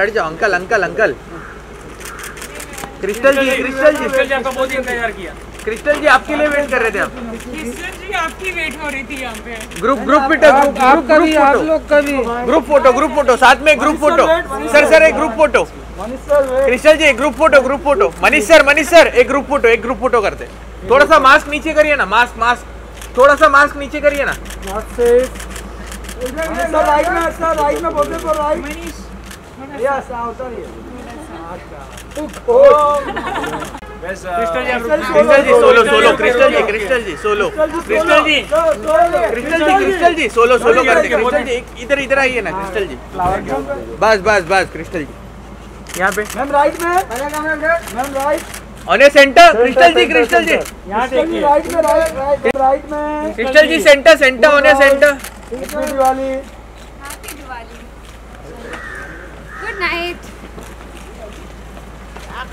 हट जाओ uncle uncle uncle. Crystal ji Crystal ji. Crystal ji आपका बहुत इंतज़ार किया। क्रिस्टल जी आपके लिए वेट कर रहे थे हम सिस्टर जी आपकी वेट हो रही थी यहाँ पे। ग्रुप ग्रुप पिट ग्रुप ग्रुप कभी आप ग्रुप लोग कभी। ग्रुप फ़ोटो ग्रुप फ़ोटो साथ में ग्रुप फ़ोटो सर सर एक ग्रुप फ़ोटो क्रिस्टल जी एक group photo group photo Manish sir Manish sir एक ग्रुप फ़ोटो एक ग्रुप फ़ोटो करते। थोड़ा सा मास्क नीचे करिए ना मास्क मास्क थोड़ा सा मास्क नीचे करिए ना। सर राइट में सर राइट में बोलते राइट मनीष क्रिस्टल जी आप Crystal ji solo solo Crystal ji Crystal ji solo Crystal ji Crystal ji Crystal ji solo solo करते क्रिस्टल जी इधर इधर आइए ना क्रिस्टल जी बस बस बस क्रिस्टल जी यहाँ पे मैम राइट में? Ma'am right on centre Crystal ji Crystal ji यहाँ राइट में राइट में. Crystal ji centre centre on centre happy Diwali happy Diwali good night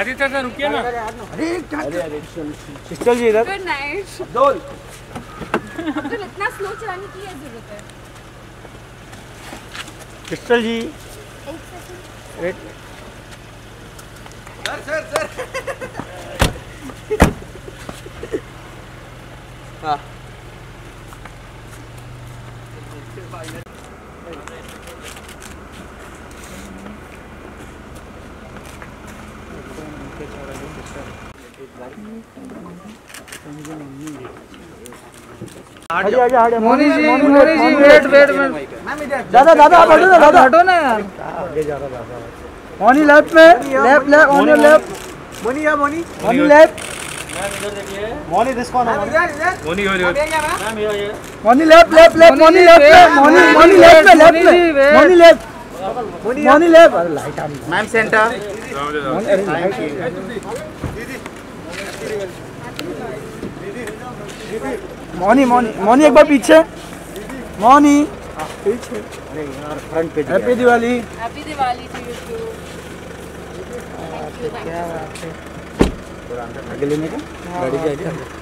Aditya sir रुकिए ना। अरे क्रिस्टल जी इधर। गुड नाइट डोल अब्दुल इतना स्लो चलाने की क्या ज़रूरत है? क्रिस्टल जी। एक सर सर सर। हाँ। आजा मोनी दादा दादा आप हटो ना दादा हटो ना यार मोनी लेफ़्ट में left left on your left Mouni या मोनी मोनी लेफ़्ट मोनी दिस कौन है मोनी हो Mouni left left left Mouni left Mouni Mouni left में left Mouni left Mouni left ma'am centre Mouni Mouni Mouni एक बार पीछे। मोनी। पीछे अरे यार फ्रंट पे happy Diwali happy Diwali to you too क्या? बात है। अगले लेने का गाड़ी के आगे।